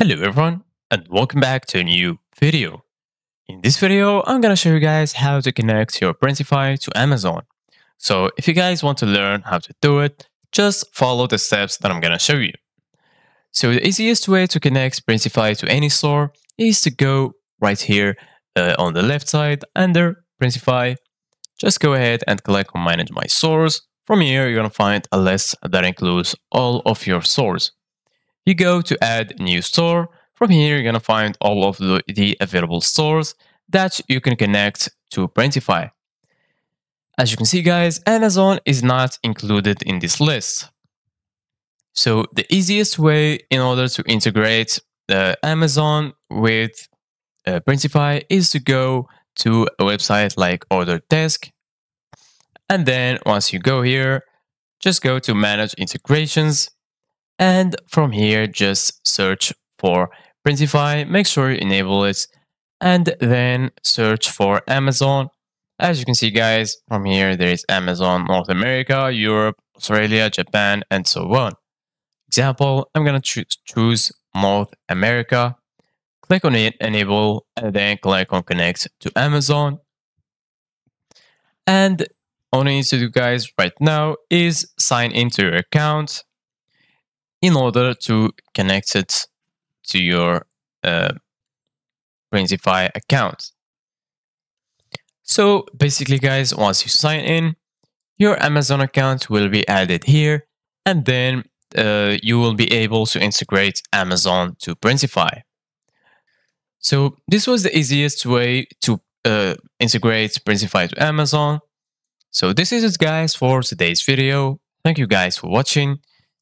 Hello everyone and welcome back to a new video. In this video, I'm gonna show you guys how to connect your Printify to Amazon. So if you guys want to learn how to do it, just follow the steps that I'm gonna show you. So the easiest way to connect Printify to any store is to go right here uh, on the left side under Printify. Just go ahead and click on Manage My Stores. From here, you're gonna find a list that includes all of your stores you go to add new store. From here, you're gonna find all of the, the available stores that you can connect to Printify. As you can see, guys, Amazon is not included in this list. So the easiest way in order to integrate uh, Amazon with uh, Printify is to go to a website like Order OrderDesk. And then once you go here, just go to Manage Integrations and from here, just search for Printify, make sure you enable it, and then search for Amazon. As you can see, guys, from here, there is Amazon North America, Europe, Australia, Japan, and so on. Example, I'm going to choose North America. Click on it, enable, and then click on connect to Amazon. And all you need to do, guys, right now is sign into your account in order to connect it to your uh, account. So basically guys, once you sign in, your Amazon account will be added here and then uh, you will be able to integrate Amazon to Printify. So this was the easiest way to uh, integrate Printify to Amazon. So this is it guys for today's video. Thank you guys for watching.